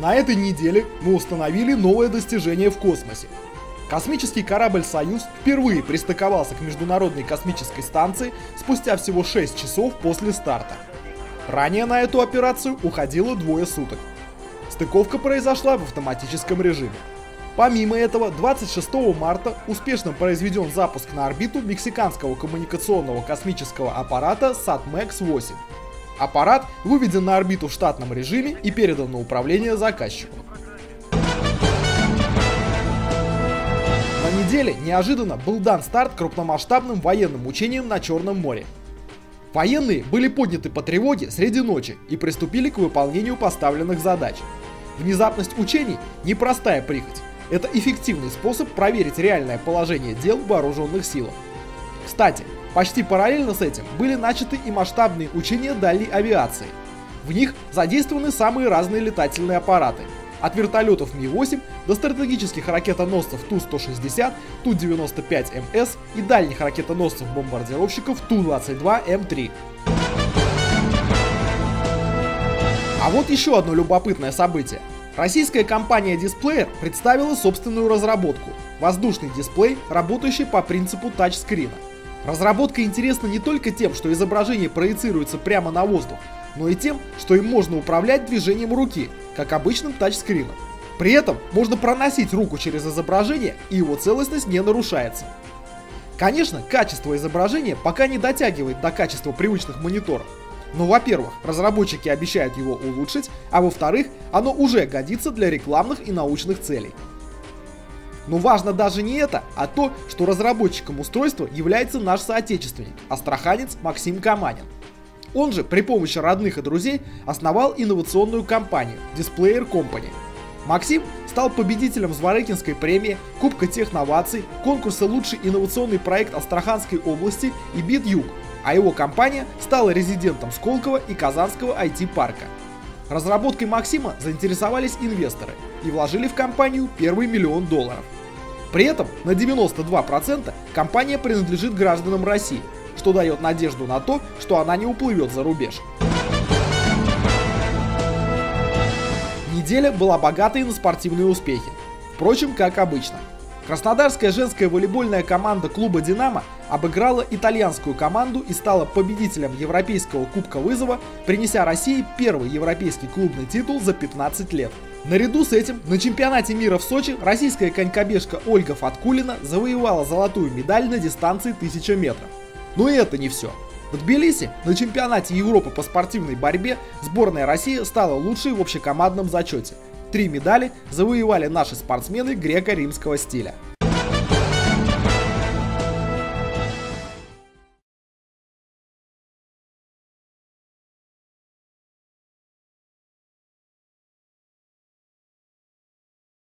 На этой неделе мы установили новое достижение в космосе. Космический корабль «Союз» впервые пристыковался к Международной космической станции спустя всего 6 часов после старта. Ранее на эту операцию уходило двое суток. Стыковка произошла в автоматическом режиме. Помимо этого, 26 марта успешно произведен запуск на орбиту мексиканского коммуникационного космического аппарата SatMex-8. Аппарат выведен на орбиту в штатном режиме и передан на управление заказчику. На неделе неожиданно был дан старт крупномасштабным военным учениям на Черном море. Военные были подняты по тревоге среди ночи и приступили к выполнению поставленных задач. Внезапность учений – непростая прихоть. Это эффективный способ проверить реальное положение дел вооруженных силах. Кстати, почти параллельно с этим были начаты и масштабные учения дальней авиации. В них задействованы самые разные летательные аппараты. От вертолетов Ми-8 до стратегических ракетоносцев Ту-160, Ту-95МС и дальних ракетоносцев-бомбардировщиков Ту-22М3. А вот еще одно любопытное событие. Российская компания Displayer представила собственную разработку – воздушный дисплей, работающий по принципу тачскрина. Разработка интересна не только тем, что изображение проецируется прямо на воздух, но и тем, что им можно управлять движением руки, как обычным тачскрином. При этом можно проносить руку через изображение, и его целостность не нарушается. Конечно, качество изображения пока не дотягивает до качества привычных мониторов, но, во-первых, разработчики обещают его улучшить, а во-вторых, оно уже годится для рекламных и научных целей. Но важно даже не это, а то, что разработчиком устройства является наш соотечественник, астраханец Максим Каманин. Он же при помощи родных и друзей основал инновационную компанию Displayer Company. Максим стал победителем Зворыкинской премии, Кубка техноваций, конкурса «Лучший инновационный проект Астраханской области» и «Бит Юг», а его компания стала резидентом Сколково и Казанского IT-парка. Разработкой Максима заинтересовались инвесторы и вложили в компанию первый миллион долларов. При этом на 92% компания принадлежит гражданам России, что дает надежду на то, что она не уплывет за рубеж. Неделя была богатой на спортивные успехи. Впрочем, как обычно. Краснодарская женская волейбольная команда клуба «Динамо» обыграла итальянскую команду и стала победителем Европейского Кубка Вызова, принеся России первый европейский клубный титул за 15 лет. Наряду с этим на чемпионате мира в Сочи российская конькобежка Ольга Фаткулина завоевала золотую медаль на дистанции 1000 метров. Но и это не все. В Тбилиси на чемпионате Европы по спортивной борьбе сборная России стала лучшей в общекомандном зачете – Три медали завоевали наши спортсмены греко-римского стиля.